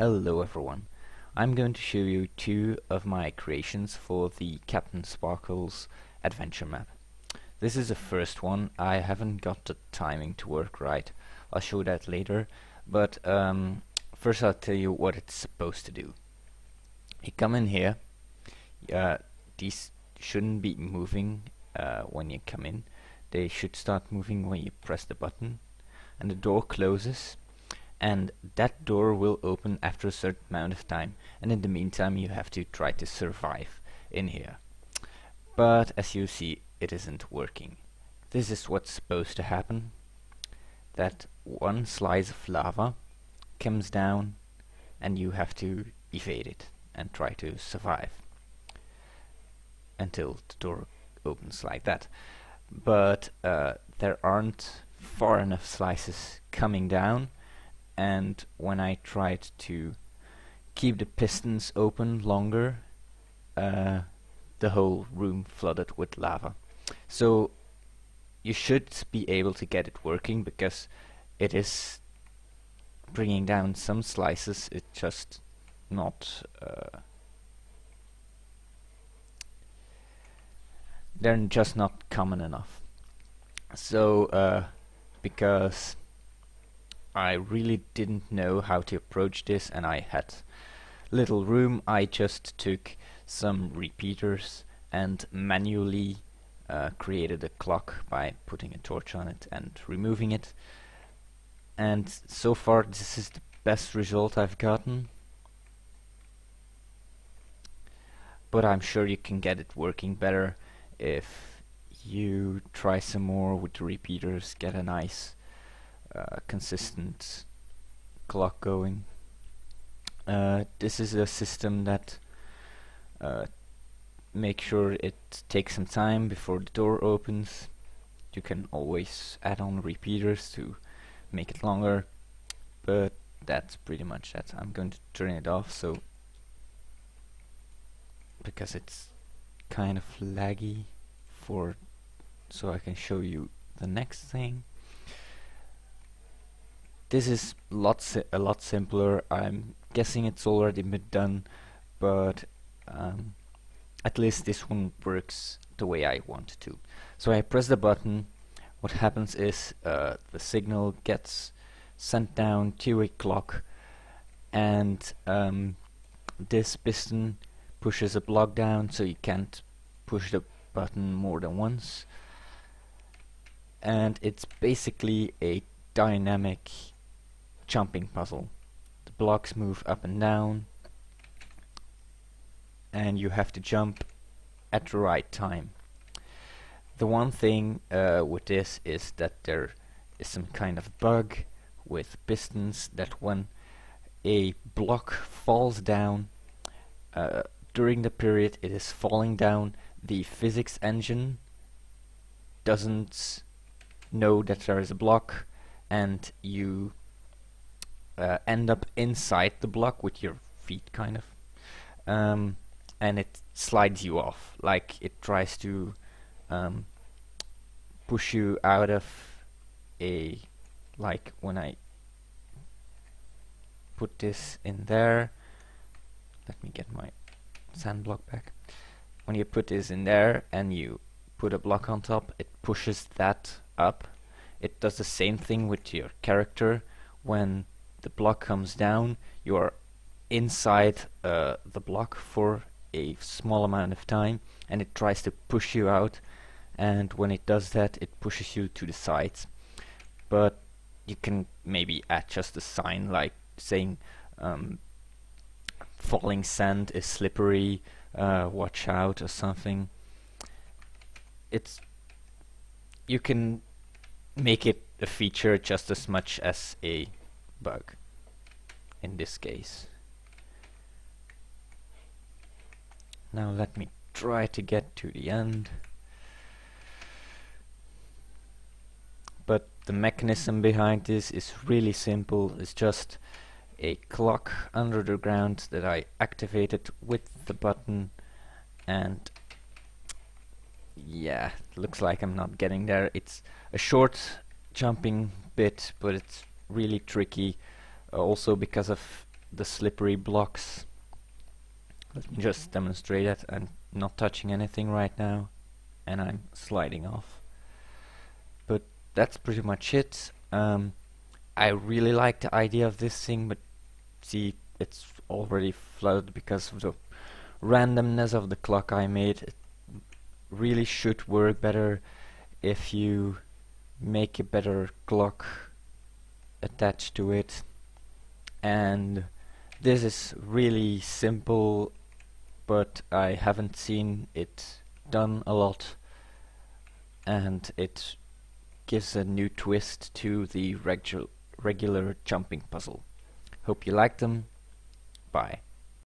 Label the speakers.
Speaker 1: Hello everyone. I'm going to show you two of my creations for the Captain Sparklez adventure map. This is the first one. I haven't got the timing to work right. I'll show that later. But um, first I'll tell you what it's supposed to do. You come in here. Uh, these shouldn't be moving uh, when you come in. They should start moving when you press the button. And the door closes and that door will open after a certain amount of time and in the meantime you have to try to survive in here. But as you see it isn't working. This is what's supposed to happen. That one slice of lava comes down and you have to evade it and try to survive until the door opens like that. But uh, there aren't far enough slices coming down and when I tried to keep the pistons open longer uh, the whole room flooded with lava. So you should be able to get it working because it is bringing down some slices. It's just not uh, they're just not common enough. So uh, because I really didn't know how to approach this and I had little room. I just took some repeaters and manually uh, created a clock by putting a torch on it and removing it. And so far this is the best result I've gotten. But I'm sure you can get it working better if you try some more with the repeaters get a nice uh, consistent clock going. Uh, this is a system that uh, make sure it takes some time before the door opens. You can always add on repeaters to make it longer, but that's pretty much that. I'm going to turn it off so because it's kind of laggy for so I can show you the next thing this is lots a lot simpler. I'm guessing it's already been done, but um, at least this one works the way I want to. So I press the button. What happens is uh, the signal gets sent down to a clock, and um, this piston pushes a block down, so you can't push the button more than once. And it's basically a dynamic jumping puzzle. The blocks move up and down and you have to jump at the right time. The one thing uh, with this is that there is some kind of bug with pistons that when a block falls down uh, during the period it is falling down the physics engine doesn't know that there is a block and you uh, end up inside the block with your feet kind of um, and it slides you off. Like it tries to um, push you out of a like when I put this in there let me get my sand block back. When you put this in there and you put a block on top it pushes that up. It does the same thing with your character when the block comes down, you are inside uh, the block for a small amount of time and it tries to push you out and when it does that it pushes you to the sides. But you can maybe add just a sign like saying um, falling sand is slippery uh, watch out or something. It's you can make it a feature just as much as a bug in this case. Now let me try to get to the end. But the mechanism behind this is really simple. It's just a clock under the ground that I activated with the button and yeah, looks like I'm not getting there. It's a short jumping bit, but it's really tricky also because of the slippery blocks. Let me just demonstrate it. I'm not touching anything right now and I'm sliding off. But that's pretty much it. Um, I really like the idea of this thing, but see, it's already flooded because of the randomness of the clock I made. It really should work better if you make a better clock attached to it and this is really simple but I haven't seen it done a lot and it gives a new twist to the regu regular jumping puzzle. Hope you like them. Bye.